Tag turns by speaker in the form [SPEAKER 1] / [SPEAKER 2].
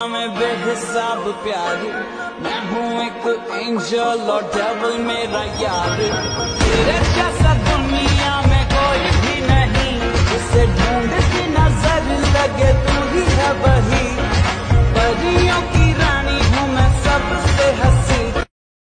[SPEAKER 1] मैं बेहिसाब प्यार। मैं हूँ एक एंजल और डेवल मेरा यार।